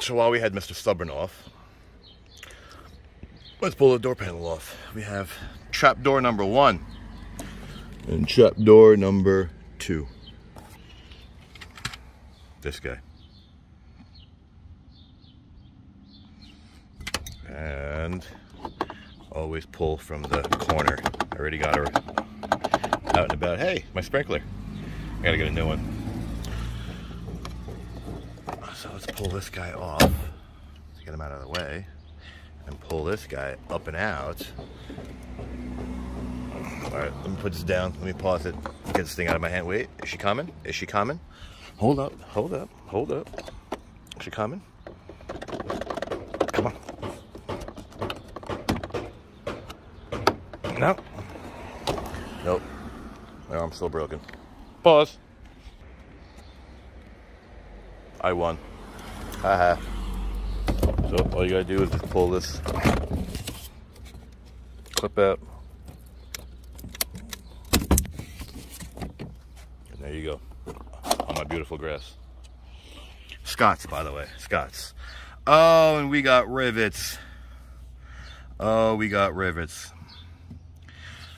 So while we had Mr. Stubborn off, let's pull the door panel off. We have trap door number one and trap door number two. This guy. And always pull from the corner. I already got her out and about. Hey, my sprinkler. I gotta get a new one. So let's pull this guy off to get him out of the way and pull this guy up and out. All right, let me put this down. Let me pause it. Get this thing out of my hand. Wait, is she coming? Is she coming? Hold up, hold up, hold up. Is she coming? Come on. No. Nope. My arm's still broken. Pause. I won. Haha. So all you gotta do is just pull this clip out. And there you go. On my beautiful grass. Scotts, by the way. Scotts. Oh, and we got rivets. Oh, we got rivets.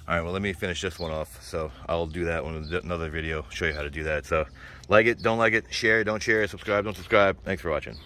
All right, well, let me finish this one off. So I'll do that in another video, show you how to do that. So like it, don't like it, share, don't share, subscribe, don't subscribe. Thanks for watching.